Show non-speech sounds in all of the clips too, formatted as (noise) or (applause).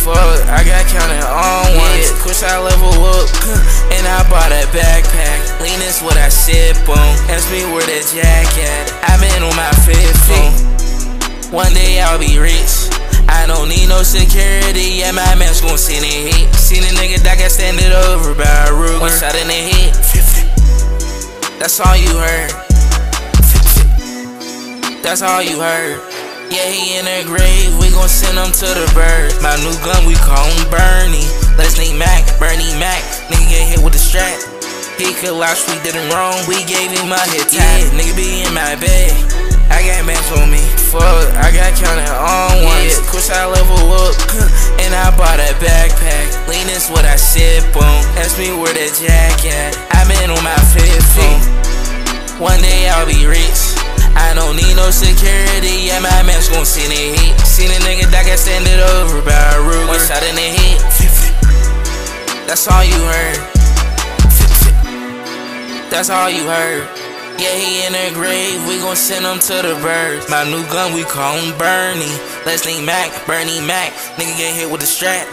Fuck, I got counted on once. Yeah, push I level up, (laughs) and I bought a backpack. Lean is what I sip on. Ask me where the jack at. i been on my fifth phone. One day I'll be rich. I don't need no security, yeah, my man's gon' send it hit. Seen a nigga that got stand it over by a Ruger. One shot in the head. That's all you heard. That's all you heard. Yeah, he in the grave, we gon' send him to the birds. My new gun, we call him Bernie. Let's name Mac, Bernie Mac. Nigga get hit with the strap. He could watch, we did him wrong, we gave him a hit tap. Yeah, nigga be in my bed. I got bands on me. Fuck, I got counted on once. Yeah, push I level up, (laughs) and I bought a backpack. Lean is what I sip on. Ask me where the jack at. i been on my fifth phone. One day I'll be rich. I don't need no security, yeah, my man's gon' send it hit. Seen a nigga that got stand it over by a Ruger. One shot in the head. That's all you heard. That's all you heard. Yeah, he in the grave, we gon' send him to the birds. My new gun, we call him Bernie. Let's name Mac, Bernie Mac. Nigga get hit with a strap.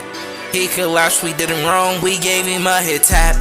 He lie, we did him wrong, we gave him a hit tap.